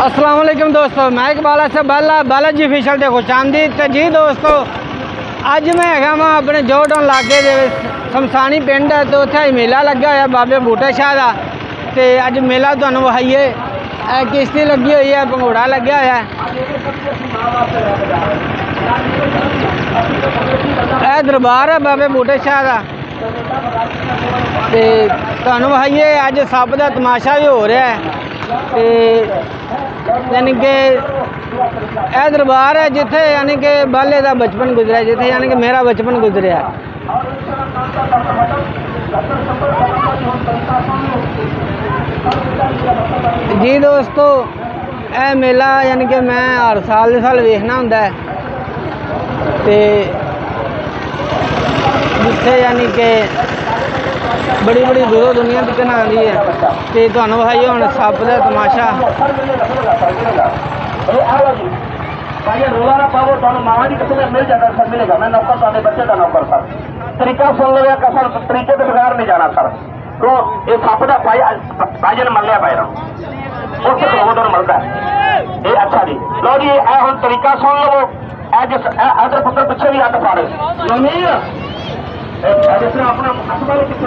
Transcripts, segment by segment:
असलम दोस्तों, मैं बाला से बाला, बालाजी फिशल देखो चांदी तो जी दोस्तों अज मैं है वहाँ अपने जोड़ लागे शमसानी पिंड है तो उत मेला लगे हुआ बाबे बूटा शाह का तो अज मेला थानू वहाइए किश्ती लगी हुई है पंगोड़ा लगे हुआ है दरबार है बाबे बूटे शाह का ਤੇ ਤੁਹਾਨੂੰ ਵਹਾਈਏ ਅੱਜ ਸੱਪ ਦਾ ਤਮਾਸ਼ਾ ਵੀ ਹੋ ਰਿਹਾ ਹੈ। ਤੇ ਯਾਨੀ ਕਿ ਇਹ ਦਰਬਾਰ ਹੈ ਜਿੱਥੇ ਯਾਨੀ ਕਿ ਬਾਲੇ ਦਾ ਬਚਪਨ ਗੁਜ਼ਰਿਆ, ਜਿੱਥੇ ਯਾਨੀ ਕਿ ਮੇਰਾ ਬਚਪਨ ਗੁਜ਼ਰਿਆ। ਜੀ ਦੋਸਤੋ, ਇਹ ਮੇਲਾ ਯਾਨੀ ਕਿ ਮੈਂ ਹਰ ਸਾਲ ਦੇ ਸਾਲ ਵੇਖਣਾ ਹੁੰਦਾ ਹੈ। ਤੇ ਜਿੱਥੇ ਯਾਨੀ ਕਿ ਬੜੀ ਬੜੀ ਦੂਰੋਂ ਦੁਨੀਆ ਤੱਕ ਆਉਂਦੀ ਹੈ। ਤੇ ਤੁਹਾਨੂੰ ਵਿਖਾਈਏ ਹੁਣ ਸੱਪ ਦਾ ਤਮਾਸ਼ਾ। ਭਾਈ ਰੋਲਾ ਨਾ ਪਾਵੋ ਤੁਹਾਨੂੰ ਮਾਵਾ ਦੀ ਕਿਤੇ ਮਿਲ ਜਾਣਾ ਸਰ ਮਿਲੇਗਾ ਮੈਂ ਨੌਕਰ ਤੁਹਾਡੇ ਬੱਚੇ ਦਾ ਨੌਕਰ ਸਰ ਤਰੀਕਾ ਸੁਣ ਲਵੇ ਕਸਰ ਤਰੀਕੇ ਤੇ ਬਗੈਰ ਨਹੀਂ ਜਾਣਾ ਸਰ। ਤੋ ਇਹ ਸੱਪ ਦਾ ਭਾਈ ਭਾਜਨ ਮੰਨਿਆ ਪਾਇਰਾ ਉਸ ਤੋਂ ਉਹਦੋਂ ਮਿਲਦਾ ਹੈ। ਇਹ ਅੱਛਾ ਜੀ। ਲਓ ਜੀ ਇਹ ਹੁਣ ਤਰੀਕਾ ਸੁਣ ਲਵੋ ਇਹ ਜਿਸ ਇਹ ਅਦਰ ਪੁੱਤਰ ਪਿੱਛੇ ਵੀ ਹੱਥ ਫਾੜੇ। ਨਮੀ আপনার আশেপাশে কিছু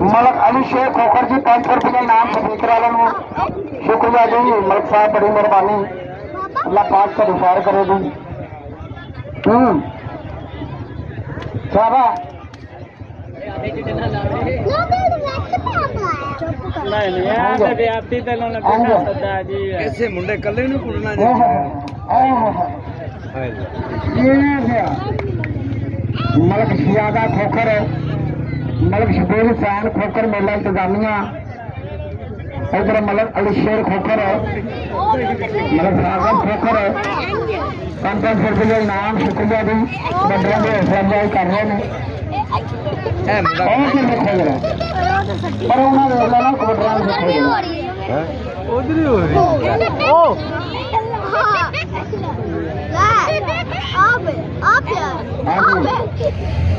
मलक अली शेख खोखर जी पाँच सौ रुपये नाम से देख रहा हूँ शुक्रिया जी मलक साहब बड़ी मेहरबानी अल्लाह पाँच सौ रिफायर करे दी साहबा ऐसे मलक सियादा खोखर है मलक शबीर हुसैन खोकर मेला इंतजामिया उधर मलक अलीशेर खोकर मलक सागर खोकर कंपन फिर सौ रुपये इनाम शुक्रिया भी बंदर के हौसला कर रहे हैं आप आप यार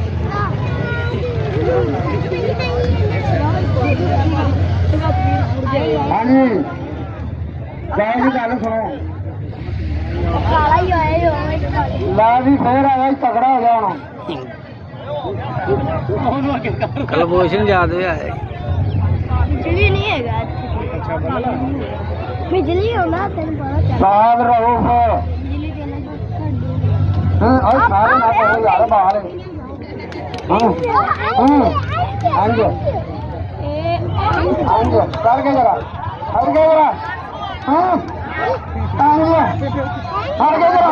आणि गावाची गाणं सुनो। ला भी फिर आया तगड़ा हो गया होना कलभूषण यादव है बिजली नहीं है बिजली होना तेरे बाहर रहो और सारे ना बाहर ಹಂಗೆ ಹಂಗೆ ಕರ್ಗದರ ಕರ್ಗದರ ಹಂಗೆ ಕರ್ಗದರ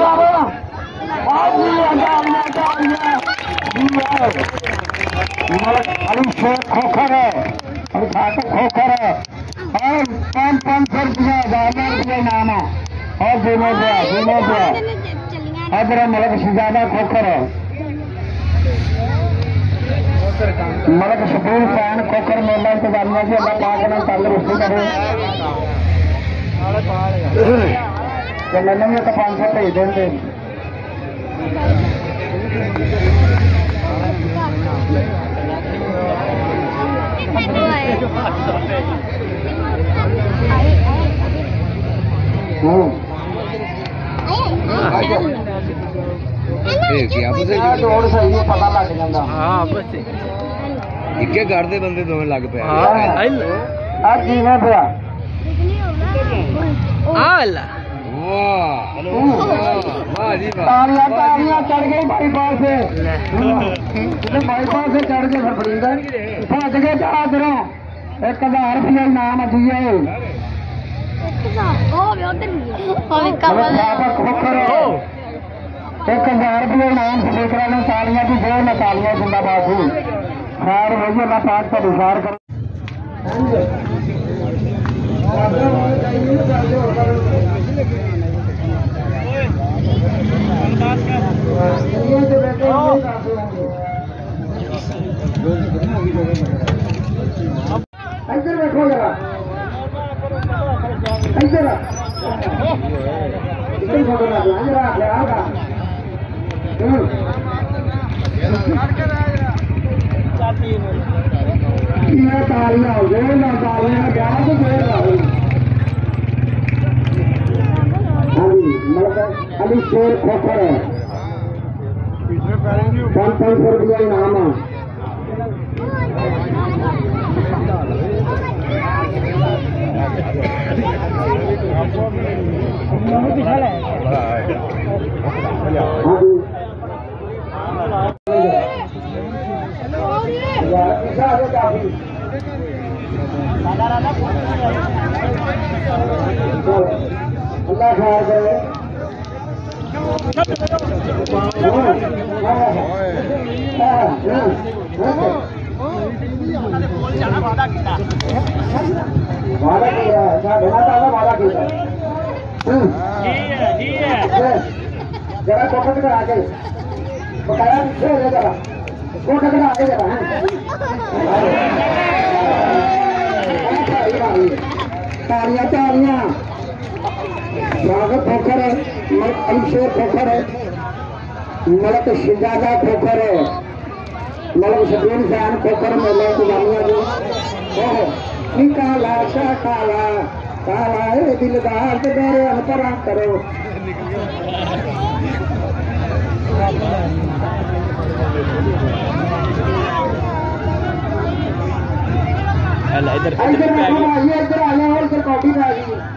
ಯಾರ अली शेख खोखर है और घाट खोखर है और पाँच पाँच सौ रुपया हजार रुपया नाना और दिनों से दिनों से और मेरा मलक सिजादा खोखर है మనకు సుప్రీం ఫ్యాన్ కుక్కర్ మొబైల్తో అందరికీ ఎలా పాకడం తల్లి వస్తుంటారు ఎమ్మెల్యే యొక్క కాన్సెప్ట్ ఇదేంటి? Oh. ਤਾਂ 500 ਭੇਜ ਦਿੰਦੇ ਹੂੰ ਇਹ ਕੀ ਆਪਸ ਇਹ ਜੋੜ ਸਹੀ ਹੈ, ਪਤਾ ਲੱਗ ਜਾਂਦਾ ਹਾਂ ਬਸ ਇੱਕੇ ਘਰ ਦੇ ਬੰਦੇ ਦੋਵੇਂ ਲੱਗ ਪਏ ਹਾਂ ਆਇਲ ਆ ਕਿਵੇਂ ਪਿਆ ਆਲਾ ਵਾਹ ਵਾਹ ਜੀ ਵਾਹ ਤਾਲੀਆਂ ਤਾਲੀਆਂ ਚੜ ਗਈ ਬਾਈਪਾਸ ਤੇ ਤੇ ਬਾਈਪਾਸ ਤੇ ਚੜ ਕੇ ਫਿਰ ਫੜੀਂਦਾ ਭੱਜ ਕੇ ਚਾ ਦਰੋਂ 1000 ਰੁਪਏ ਇਨਾਮ ਅਦੀਏ ਉਹ ਵੀ ਉਧਰ ਨਹੀਂ ਉਹ ਵੀ ਮਤਲਬ ਕਮਲ एक हज़ार भी नाम से देख रहा सालिया की दो नसालिया जिंदाबाद बाबू खैर, वही अल्लाह पाक का गुजार करो। इधर इधर इधर फ़ोटो लगा ये तालियाँ हो गए ना तालियाँ क्या तो गए अली शेर खोखर है पाँच पाँच सौ रुपया इनाम है बड़ा है जरा कोटक आगे बताया पीछे हो जरा कोटक आगे जरा तालियां तालियां राघव पोखर है अलशेर पोखर है मलक शिजादा पोखर है मलक शबीर जान पोखर मेला को मानिया जी। ओहो निकाला सा काला काला है दिलदार के डरे अंतरा करो। इधर इधर आ गया इधर कॉपी में आ गई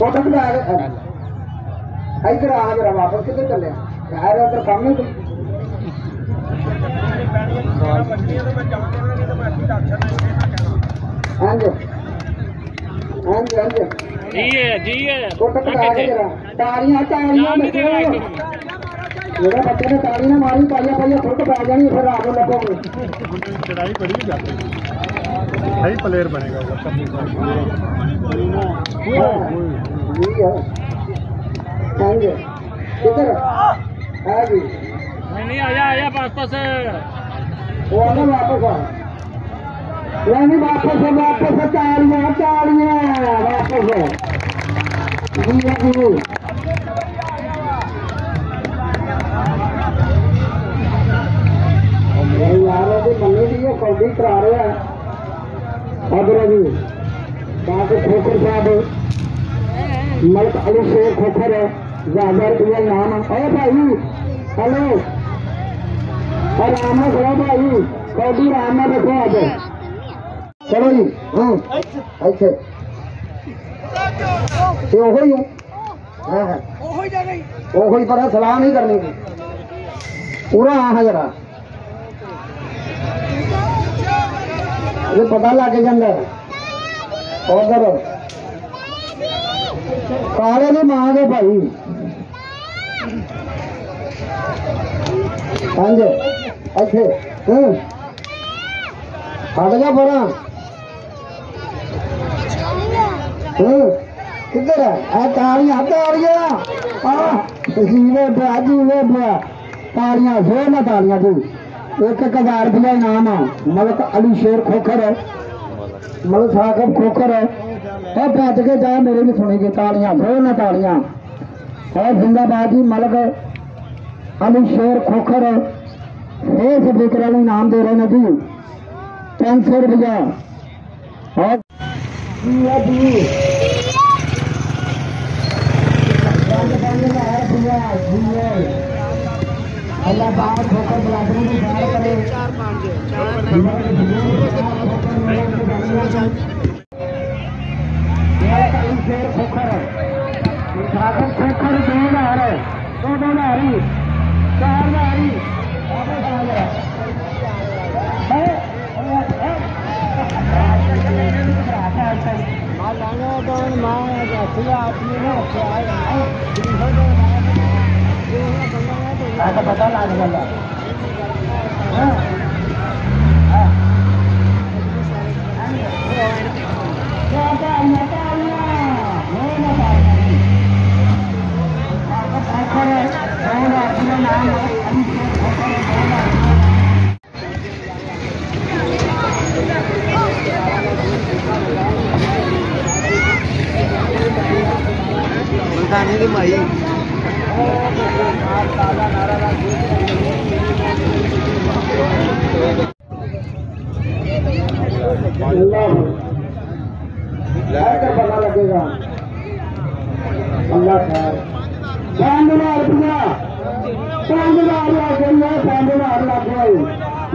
కోటకులు मारी तालियाँ पालियाँ खुद पा जानी फिर आगे लगोगे। चढ़ाई पड़ी जाती। हाई प्लेयर बनेगा वो नहीं नहीं आया आया पास पास वो आना वापस वापस वापस है तालियाँ तालियाँ वापस है धीरे धीरे नहीं यार भी करा रहे हैं खोखर साहब मलक अली खोखर नाम। भाई हेलो। भाई आज। चलो जी। हाँ अच्छा ही है। हाँ, हाँ। ही पर सलाह नहीं करने की। पूरा हाँ जरा। ये पता लाके के अंदर और करो। काले ने माँ के भाई। हाँ जी। अच्छे। हट जा पर किधर है? आ, तारियाँ तारियाँ। आ, जीवे बा जीवे बा तारियाँ सो ना तारियाँ तू एक एक हज़ार रुपया इनाम है मलक अली शेर खोखर है। मलक साकब खोखर है। और भज के जाए मेरे भी सुनेगी तालियाँ दो ना तालियाँ। और जिंदाबाद जी, मलक अली शेर खोखर है। ये स्पीकर इनाम दे रहे हैं जी। तीन सौ रुपया। और Yeah. अल्लाह बाहर होकर बिरादरी की प्यार करे शेर खोखर है सागर खोखर दो ना हरे दो दो ना हरी चार ना हरी माँ होकर बराबरी की बात करे खोखर दो नहर है दो दो नहरी चार नहरी ऐसा पता लग जाएगा मलकाने की पता लगेगा। अल्लाह खैर हज़ार रुपया पाँच हज़ार लग गई है पाँच हज़ार लग गई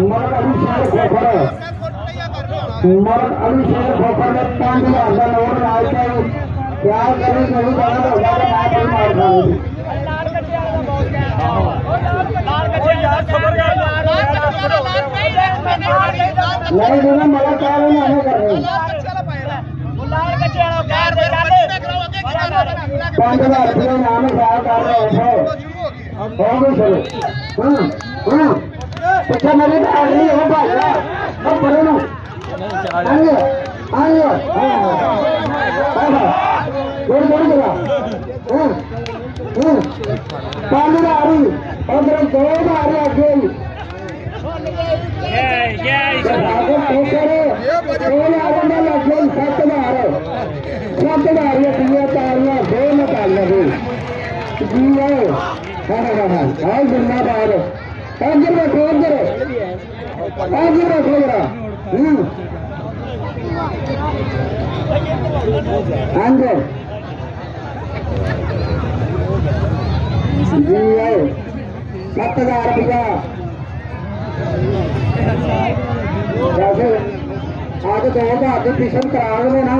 मर्द अली शेर खोखर मर्द अली शेर खोखर ने पाँच हज़ार का नोट क्या करें नहीं जाना तो हमारे माँ मार खाएगी नहीं देना मगर क्या नहीं कर पाँच हज़ार रुपये नाम ख्याल कर रहे हो गए चलो हाँ हाँ पीछे मेरी बैग नहीं हो भाई अब पढ़ो ना आइए आइए जोड़ जोड़ जरा हाँ हाँ पाँच हज़ार और दो हज़ार आगे जिंदाबाद अंदर बैठो अंदर अंदर बैठो जरा अंदर जी आओ सत्त हज़ार रुपया वैसे आज दो हज़ार की ट्यूशन करा देने ना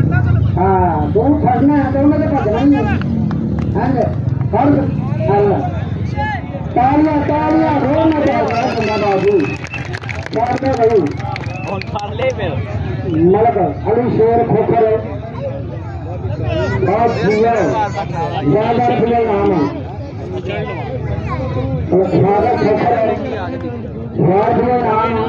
हाँ दो फटना है, दोनों के भजना तो है हाँ फ़र्क हाँ तालियाँ तालियाँ रोना चाहिए बाबू। करते भाई। मलक, अली शेर, खोखर। बहुत प्रियर ज़्यादा प्रिय नाम है। स्वागत खोखर बहुत प्रिय नाम है।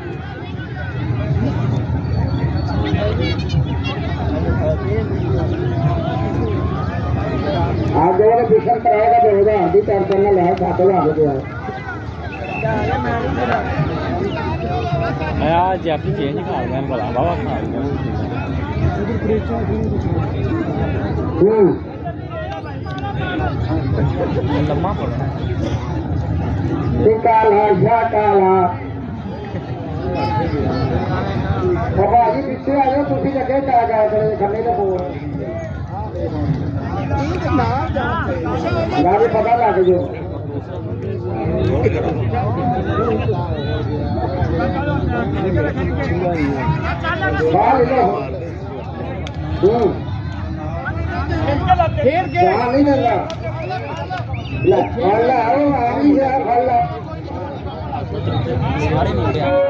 आप जो है पिछड़ कराएगा तो होगा। हम भी तैर करना लाए सातों आगे जो है। आज आपकी तो चेंज खा गया भला बाबा खा गया हम्म। लंबा पड़ा। काला झा काला ਬਾਬਾ ਜੀ ਪਿੱਛੇ ਆ ਜਾਓ ਤੁਸੀਂ ਲੱਗੇ ਕਾ ਜਾ ਕੇ ਖੰਨੇ ਦੇ ਕੋਲ ਯਾਰ ਇਹ ਪਤਾ ਲੱਗ ਜੋ ਬਾਹਰ ਲੈ ਲਓ ਹੂੰ ਫੇਰ ਕੇ ਨਹੀਂ ਦਿੰਦਾ ਲੈ ਫੜ ਲੈ ਉਹ ਆ ਵੀ ਜਾ ਫੜ ਲੈ ਸਾਰੇ ਮਿਲ